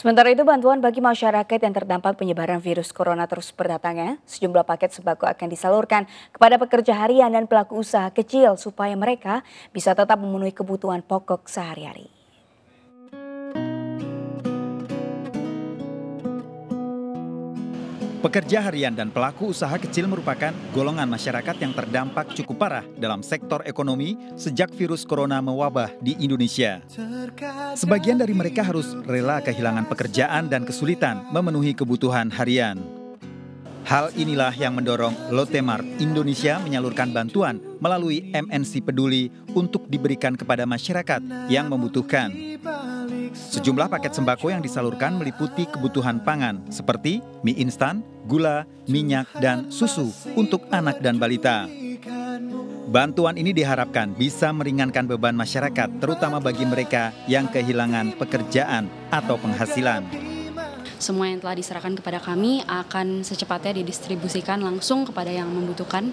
Sementara itu bantuan bagi masyarakat yang terdampak penyebaran virus corona terus berdatangan. Sejumlah paket sembako akan disalurkan kepada pekerja harian dan pelaku usaha kecil supaya mereka bisa tetap memenuhi kebutuhan pokok sehari-hari. Pekerja harian dan pelaku usaha kecil merupakan golongan masyarakat yang terdampak cukup parah dalam sektor ekonomi sejak virus corona mewabah di Indonesia. Sebagian dari mereka harus rela kehilangan pekerjaan dan kesulitan memenuhi kebutuhan harian. Hal inilah yang mendorong Lotte Indonesia menyalurkan bantuan melalui MNC Peduli untuk diberikan kepada masyarakat yang membutuhkan. Sejumlah paket sembako yang disalurkan meliputi kebutuhan pangan seperti mie instan, gula, minyak, dan susu untuk anak dan balita. Bantuan ini diharapkan bisa meringankan beban masyarakat, terutama bagi mereka yang kehilangan pekerjaan atau penghasilan semua yang telah diserahkan kepada kami akan secepatnya didistribusikan langsung kepada yang membutuhkan,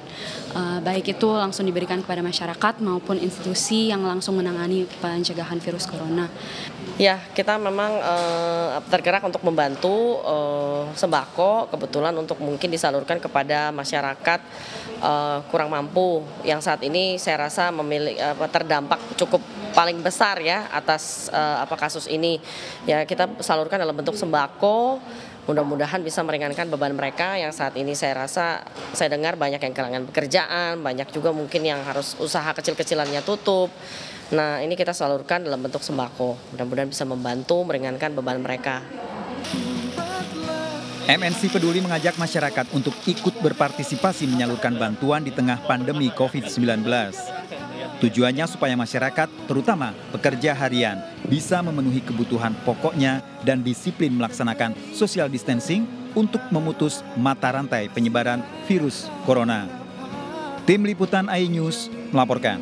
uh, baik itu langsung diberikan kepada masyarakat maupun institusi yang langsung menangani pencegahan virus corona. Ya, kita memang uh, tergerak untuk membantu uh, sembako, kebetulan untuk mungkin disalurkan kepada masyarakat uh, kurang mampu yang saat ini saya rasa memiliki uh, terdampak cukup paling besar ya atas uh, apa kasus ini. Ya, kita salurkan dalam bentuk sembako mudah-mudahan bisa meringankan beban mereka yang saat ini saya rasa saya dengar banyak yang kehilangan pekerjaan, banyak juga mungkin yang harus usaha kecil-kecilannya tutup. Nah, ini kita salurkan dalam bentuk sembako. Mudah-mudahan bisa membantu meringankan beban mereka. MNC Peduli mengajak masyarakat untuk ikut berpartisipasi menyalurkan bantuan di tengah pandemi COVID-19. Tujuannya supaya masyarakat, terutama pekerja harian, bisa memenuhi kebutuhan pokoknya dan disiplin melaksanakan social distancing untuk memutus mata rantai penyebaran virus corona. Tim Liputan iNews melaporkan.